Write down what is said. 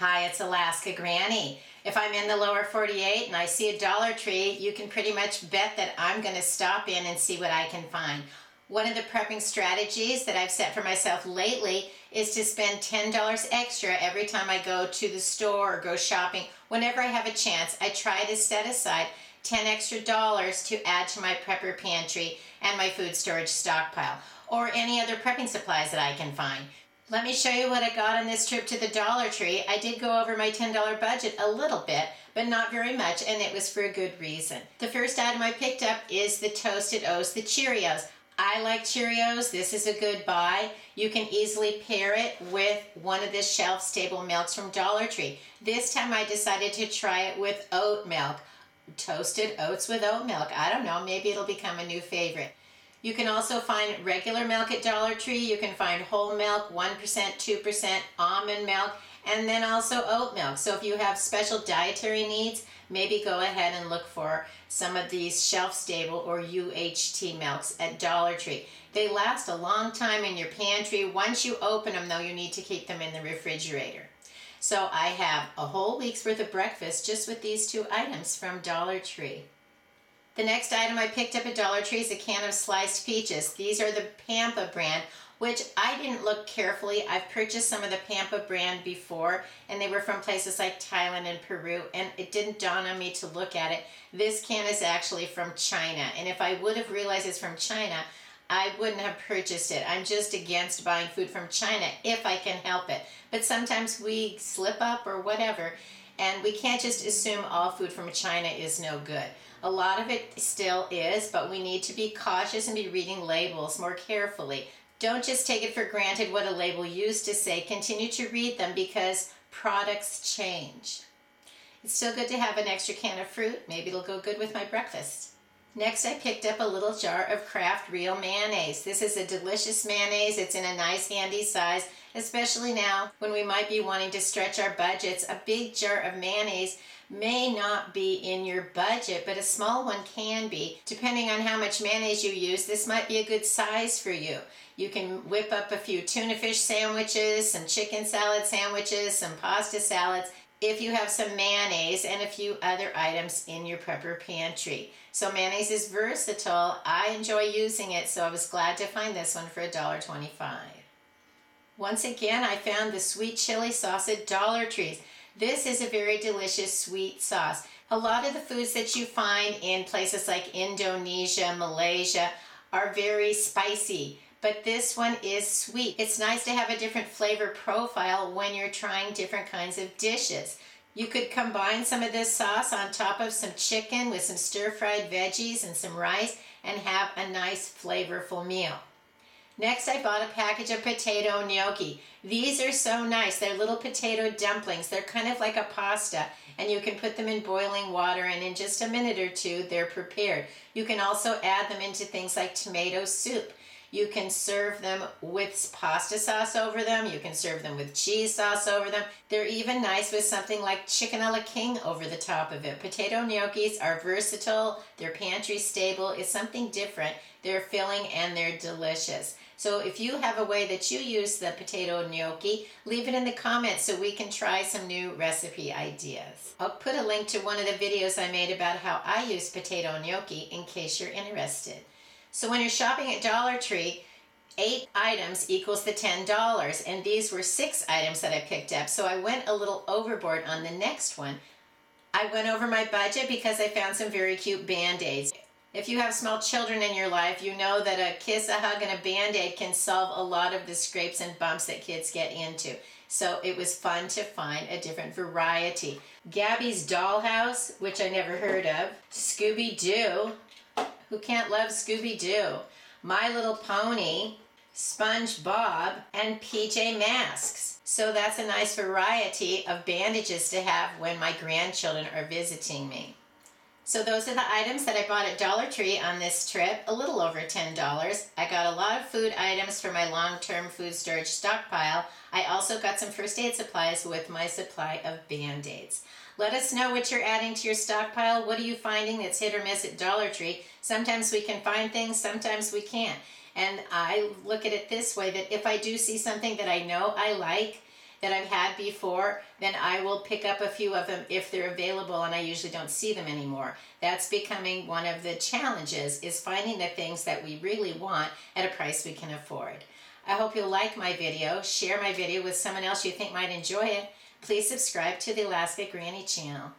Hi, it's Alaska Granny. If I'm in the lower 48 and I see a Dollar Tree, you can pretty much bet that I'm going to stop in and see what I can find. One of the prepping strategies that I've set for myself lately is to spend $10 extra every time I go to the store or go shopping. Whenever I have a chance, I try to set aside 10 extra dollars to add to my prepper pantry and my food storage stockpile or any other prepping supplies that I can find. Let me show you what I got on this trip to the Dollar Tree. I did go over my $10 budget a little bit, but not very much, and it was for a good reason. The first item I picked up is the Toasted Oats, the Cheerios. I like Cheerios. This is a good buy. You can easily pair it with one of the shelf stable milks from Dollar Tree. This time I decided to try it with oat milk. Toasted oats with oat milk. I don't know, maybe it'll become a new favorite. You can also find regular milk at Dollar Tree. You can find whole milk, 1%, 2%, almond milk, and then also oat milk. So if you have special dietary needs, maybe go ahead and look for some of these shelf stable or UHT milks at Dollar Tree. They last a long time in your pantry. Once you open them though, you need to keep them in the refrigerator. So I have a whole week's worth of breakfast just with these two items from Dollar Tree. The next item I picked up at Dollar Tree is a can of sliced peaches. These are the Pampa brand, which I didn't look carefully. I've purchased some of the Pampa brand before, and they were from places like Thailand and Peru, and it didn't dawn on me to look at it. This can is actually from China, and if I would have realized it's from China, I wouldn't have purchased it. I'm just against buying food from China if I can help it. But sometimes we slip up or whatever, and we can't just assume all food from China is no good. A lot of it still is, but we need to be cautious and be reading labels more carefully. Don't just take it for granted what a label used to say. Continue to read them because products change. It's still good to have an extra can of fruit. Maybe it'll go good with my breakfast. Next, I picked up a little jar of Kraft Real Mayonnaise. This is a delicious mayonnaise. It's in a nice handy size, especially now when we might be wanting to stretch our budgets. A big jar of mayonnaise may not be in your budget, but a small one can be. Depending on how much mayonnaise you use, this might be a good size for you. You can whip up a few tuna fish sandwiches, some chicken salad sandwiches, some pasta salads, if you have some mayonnaise and a few other items in your prepper pantry. So mayonnaise is versatile. I enjoy using it, so I was glad to find this one for $1.25. Once again, I found the sweet chili sauce at Dollar Trees. This is a very delicious sweet sauce. A lot of the foods that you find in places like Indonesia, Malaysia are very spicy, but this one is sweet. It's nice to have a different flavor profile when you're trying different kinds of dishes. You could combine some of this sauce on top of some chicken with some stir-fried veggies and some rice and have a nice flavorful meal. Next, I bought a package of potato gnocchi. These are so nice. They're little potato dumplings. They're kind of like a pasta, and you can put them in boiling water, and in just a minute or two, they're prepared. You can also add them into things like tomato soup. You can serve them with pasta sauce over them. You can serve them with cheese sauce over them. They're even nice with something like chicken a la king over the top of it. Potato gnocchis are versatile. They're pantry stable. It's something different. They're filling and they're delicious. So if you have a way that you use the potato gnocchi, leave it in the comments so we can try some new recipe ideas. I'll put a link to one of the videos I made about how I use potato gnocchi in case you're interested. So when you're shopping at Dollar Tree, eight items equals the $10 and these were six items that I picked up. So I went a little overboard on the next one. I went over my budget because I found some very cute band-aids. If you have small children in your life, you know that a kiss, a hug, and a band-aid can solve a lot of the scrapes and bumps that kids get into. So it was fun to find a different variety. Gabby's Dollhouse, which I never heard of. Scooby-Doo, who can't love Scooby-Doo? My Little Pony, SpongeBob, and PJ Masks. So that's a nice variety of bandages to have when my grandchildren are visiting me. So those are the items that I bought at Dollar Tree on this trip, a little over $10. I got a lot of food items for my long-term food storage stockpile. I also got some first aid supplies with my supply of Band-Aids. Let us know what you're adding to your stockpile. What are you finding that's hit or miss at Dollar Tree? Sometimes we can find things, sometimes we can't. And I look at it this way, that if I do see something that I know I like, that I've had before, then I will pick up a few of them if they're available and I usually don't see them anymore. That's becoming one of the challenges is finding the things that we really want at a price we can afford. I hope you'll like my video, share my video with someone else you think might enjoy it. Please subscribe to the Alaska Granny channel.